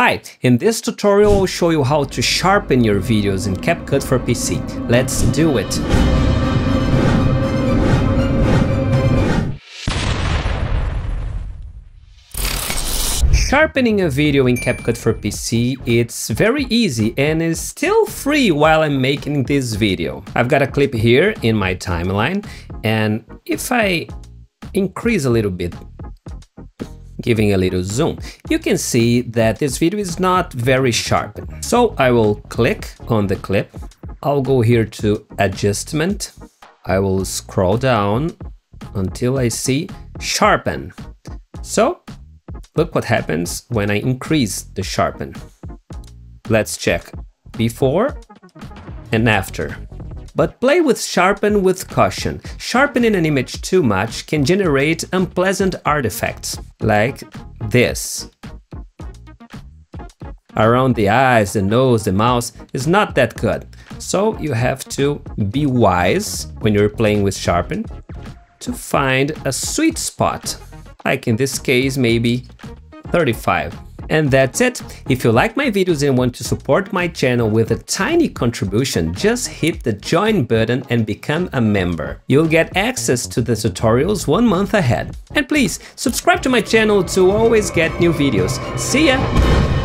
Hi, in this tutorial I'll show you how to sharpen your videos in CapCut for PC. Let's do it! Sharpening a video in CapCut for PC, it's very easy and is still free while I'm making this video. I've got a clip here in my timeline and if I increase a little bit giving a little zoom, you can see that this video is not very sharp. So I will click on the clip. I'll go here to adjustment. I will scroll down until I see sharpen. So look what happens when I increase the sharpen. Let's check before and after. But play with sharpen with caution. Sharpening an image too much can generate unpleasant artifacts, like this. Around the eyes, the nose, the mouth is not that good. So you have to be wise when you're playing with sharpen to find a sweet spot. Like in this case, maybe 35. And that's it. If you like my videos and want to support my channel with a tiny contribution, just hit the join button and become a member. You'll get access to the tutorials one month ahead. And please, subscribe to my channel to always get new videos. See ya!